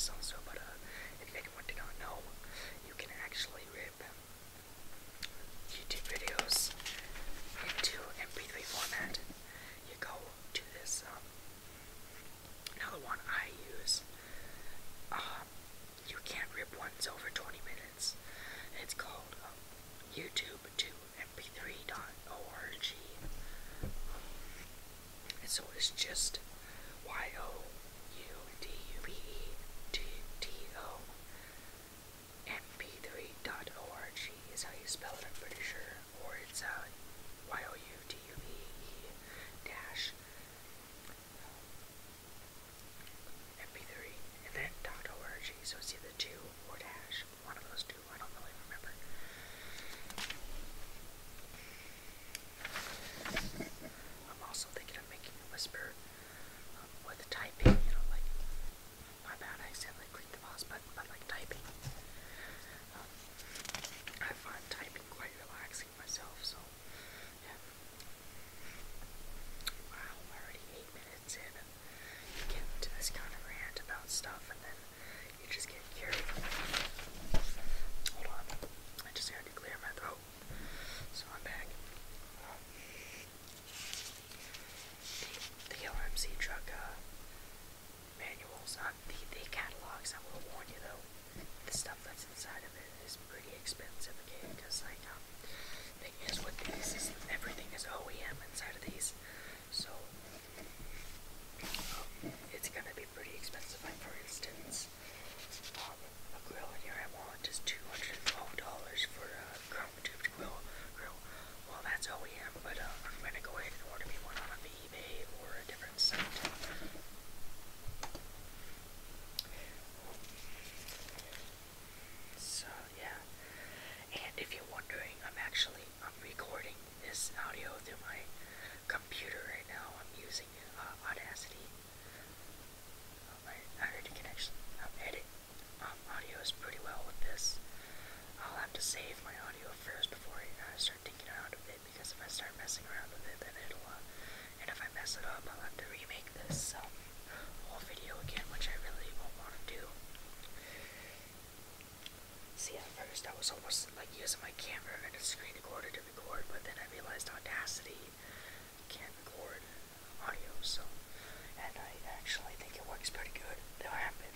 is also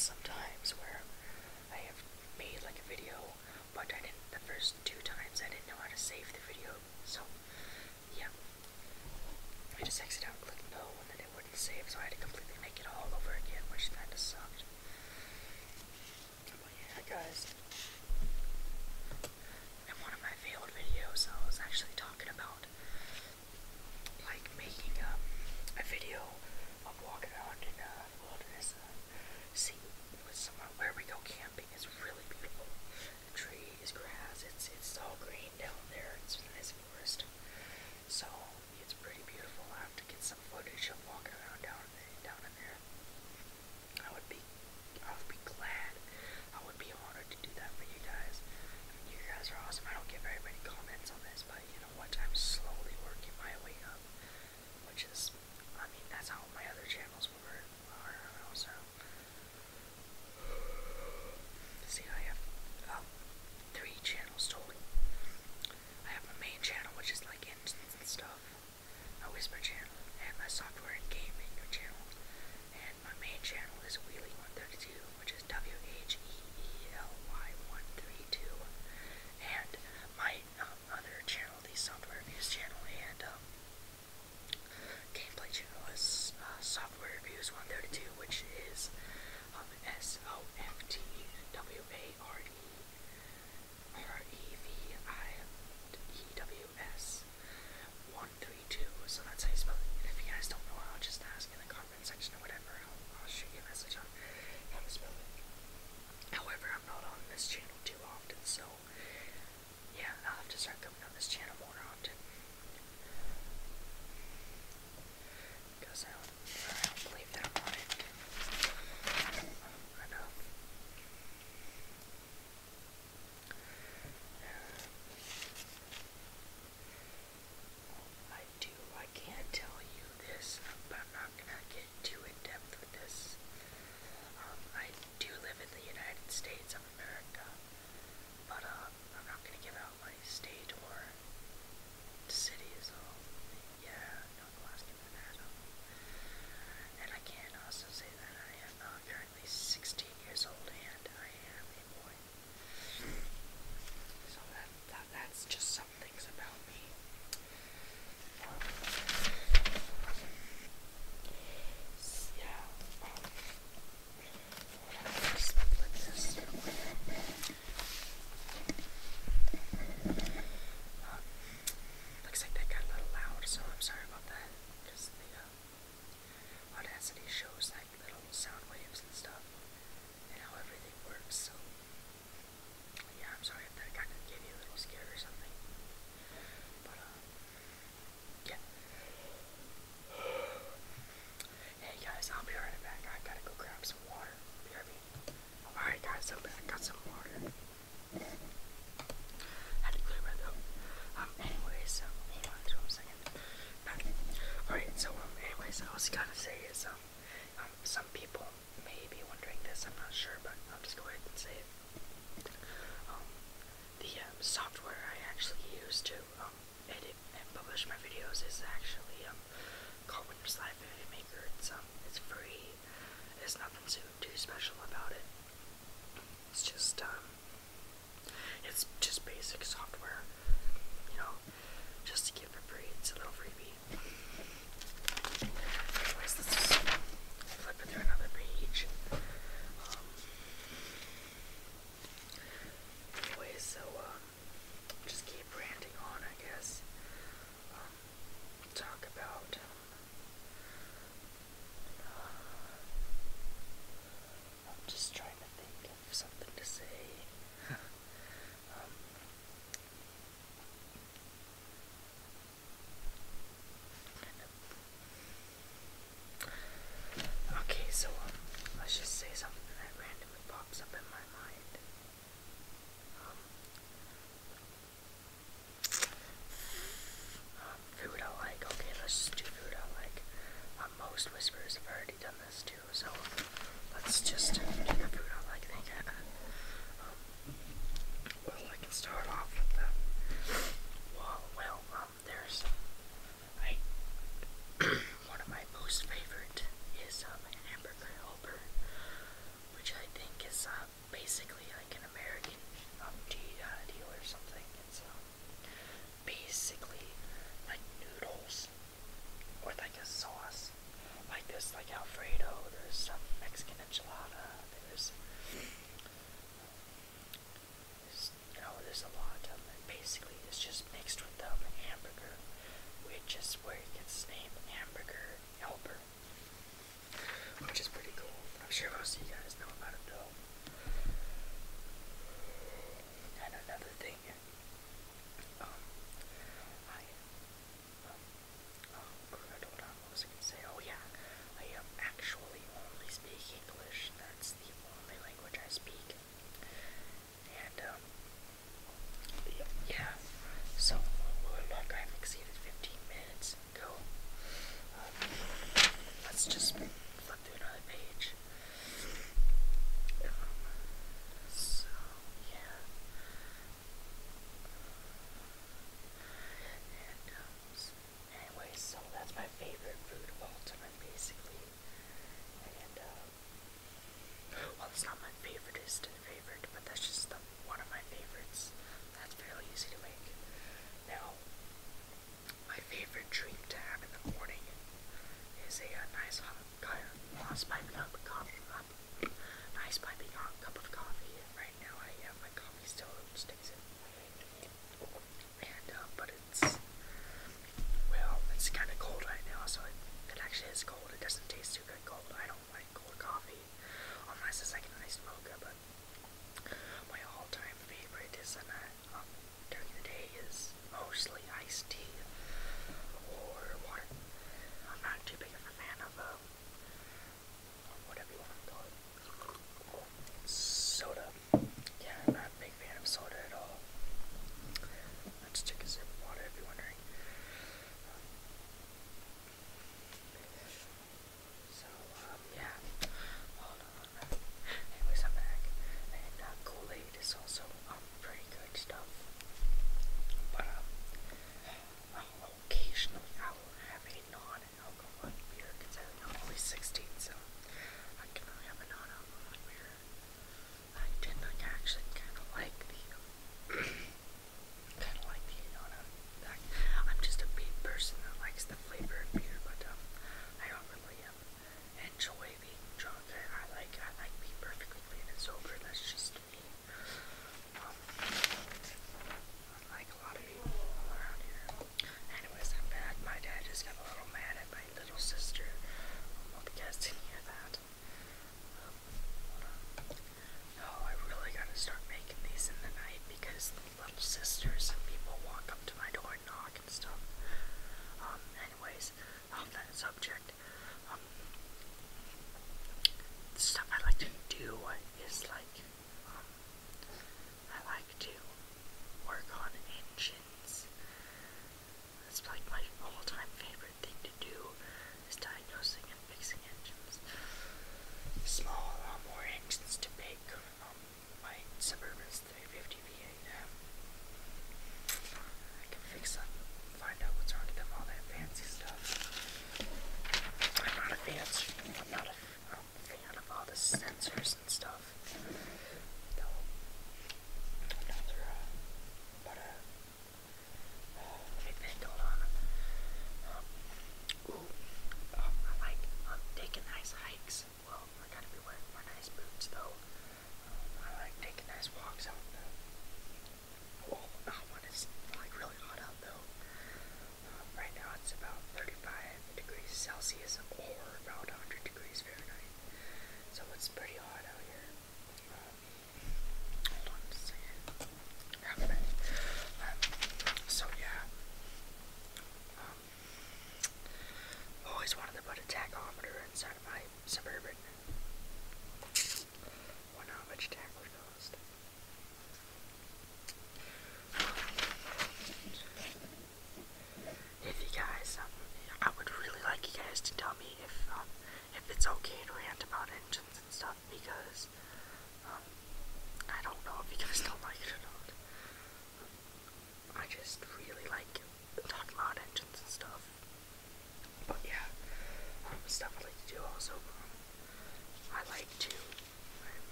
sometimes where I have made like a video, but I didn't, the first two times I didn't know how to save the video, so yeah. I just exited out, click no, and then it wouldn't save, so I had to completely make it all over again, which kind of sucked. But yeah, guys,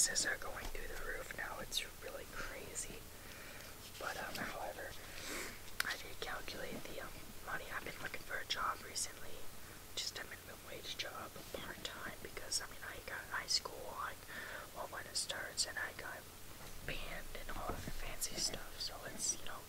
prices are going through the roof now. It's really crazy. But um, however, I did calculate the um, money. I've been looking for a job recently, just a minimum wage job, part time, because I mean I got high school I well when it starts, and I got band and all of the fancy stuff. So it's you know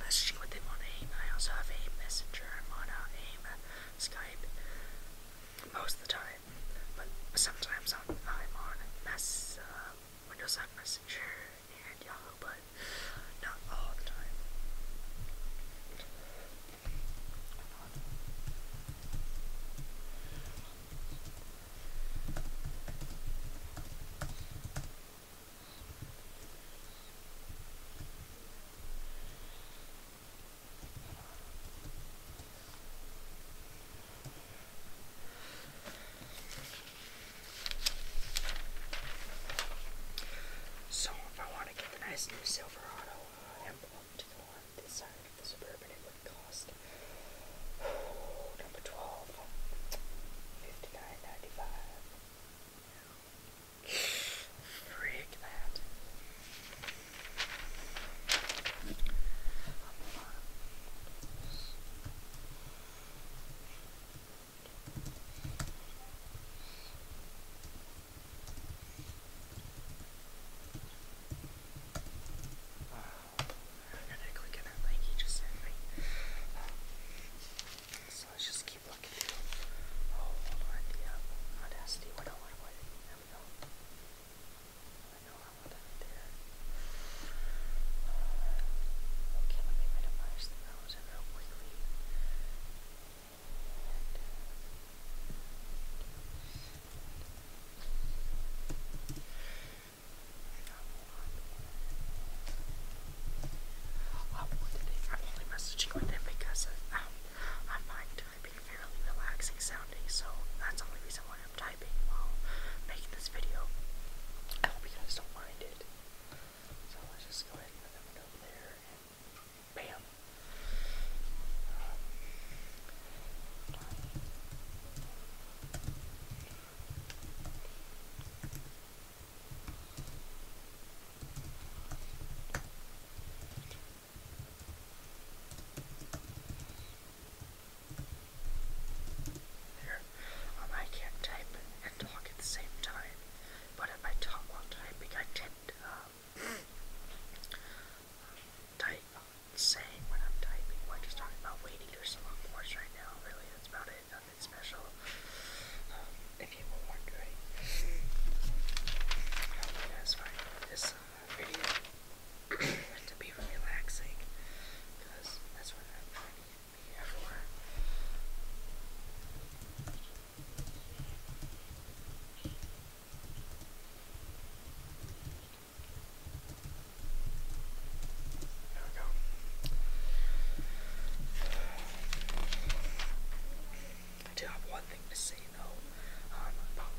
I'm just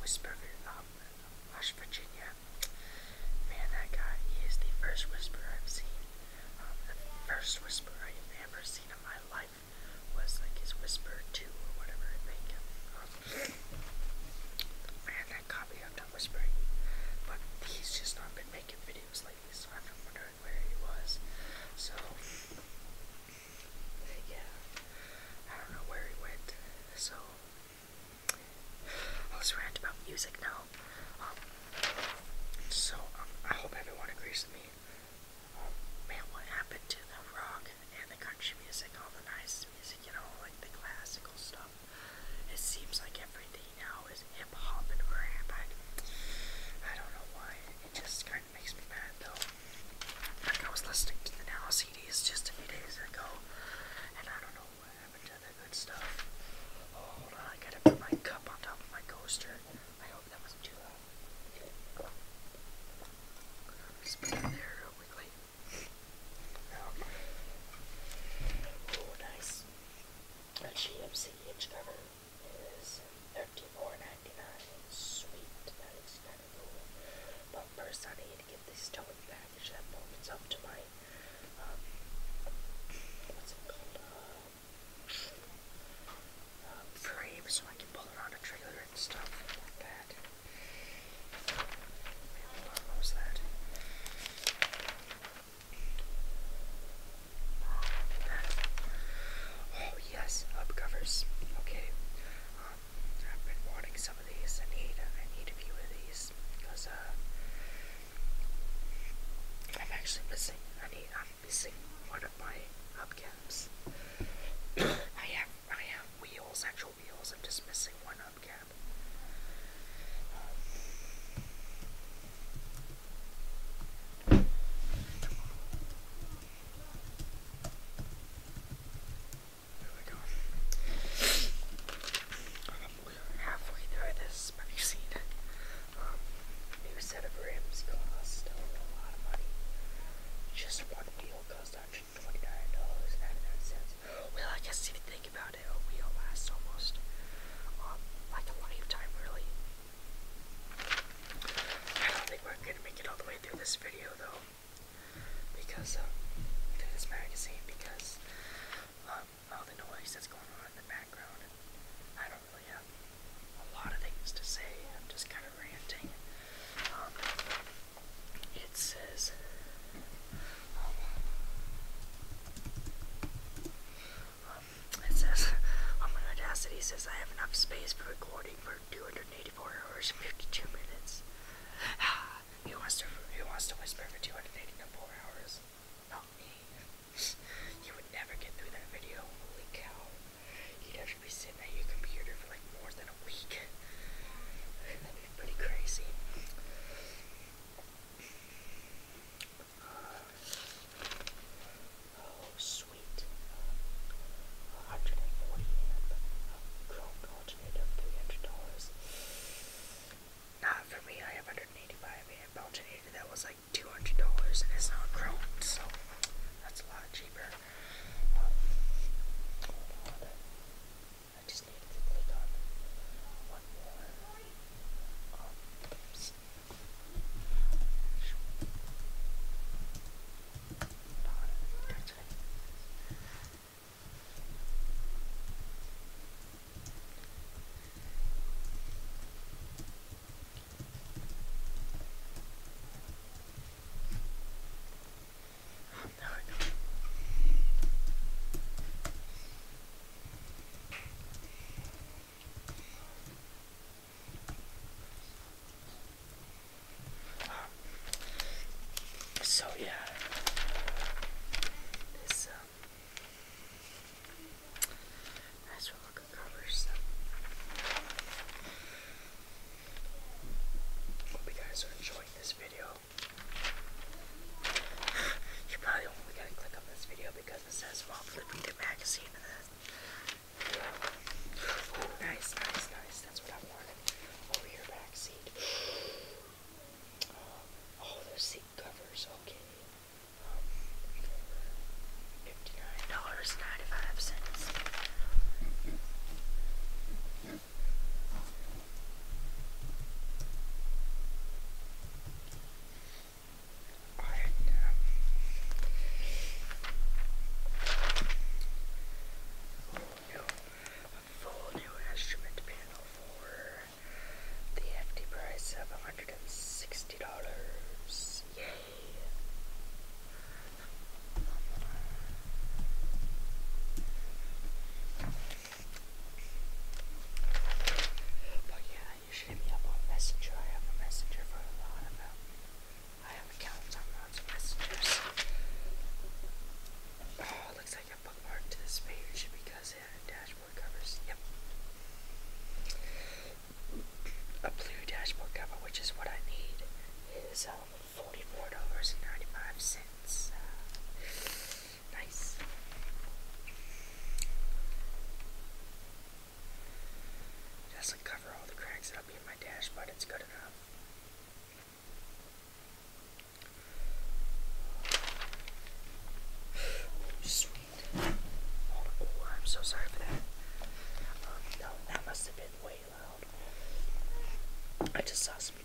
whisper of West um, Virginia. actually missing any. I'm missing one of my hubcaps. I have I have wheels, actual I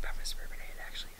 promised Urban Aid actually.